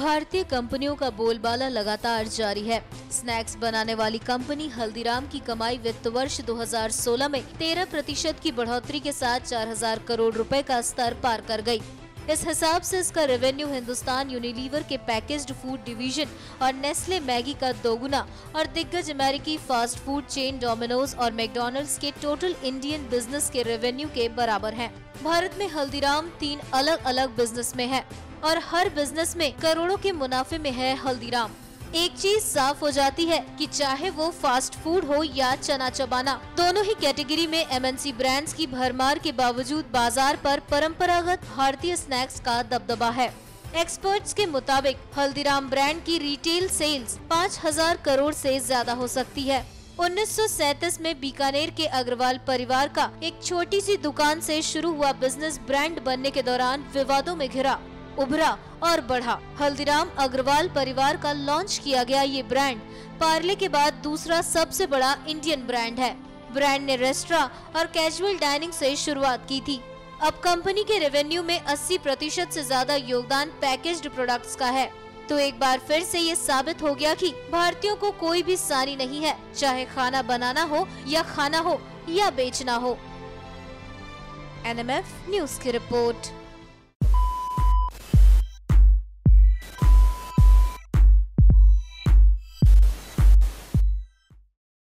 भारतीय कंपनियों का बोलबाला लगातार जारी है। स्नैक्स बनाने वाली कंपनी हल्दीराम की कमाई वित्त वर्ष 2016 में 13 प्रतिशत की बढ़ोतरी के साथ 4000 करोड़ रुपए का स्तर पार कर गई। इस हिसाब से इसका रेवेन्यू हिंदुस्तान यूनिलीवर के पैकेज्ड फ़ूड डिवीज़न और नेस्ले मैगी का दोगुना और दिग्गज अमेरिकी फास्ट फ़ूड चेन डोमिनोज और मैकडोनल्ड्स के टोटल इंडियन बिज़नेस के रेवेन्यू के बराबर है। भारत में हल्दीराम तीन अलग अलग बिज़नेस में है। और हर बिज़नेस में करोड़ों के मुनाफे में है हल्दीराम। एक चीज़ साफ़ हो जाती है कि चाहे वो फास्ट फ़ूड हो या चना चबाना दोनों ही कैटेगरी में एमएनसी ब्रांड्स की भरमार के बावजूद बाज़ार पर परंपरागत भारतीय स्नैक्स का दबदबा है। एक्सपर्ट्स के मुताबिक हल्दीराम ब्रांड की रिटेल सेल्स 5000 करोड़ से ज़्यादा हो सकती है। 1937 में बीकानेर के अग्रवाल परिवार का एक छोटी सी दुकान से शुरू हुआ बिज़नेस ब्रांड बनने के दौरान विवादों में घिरा। उभरा और बढ़ा। हल्दीराम अग्रवाल परिवार का लॉन्च किया गया ये ब्रांड पार्ले के बाद दूसरा सबसे बड़ा इंडियन ब्रांड है। ब्रांड ने रेस्टोरेंट और कैजुअल डाइनिंग से शुरुआत की थी। अब कंपनी के रेवेन्यू में 80 प्रतिशत ऐसी ज़्यादा योगदान पैकेज्ड प्रोडक्ट्स का है। तो एक बार फिर से ये साबित हो गया कि भारतीयों को कोई भी सानी नहीं है, चाहे खाना बनाना हो या खाना हो या बेचना हो। एनएमएफ न्यूज़ की रिपोर्ट।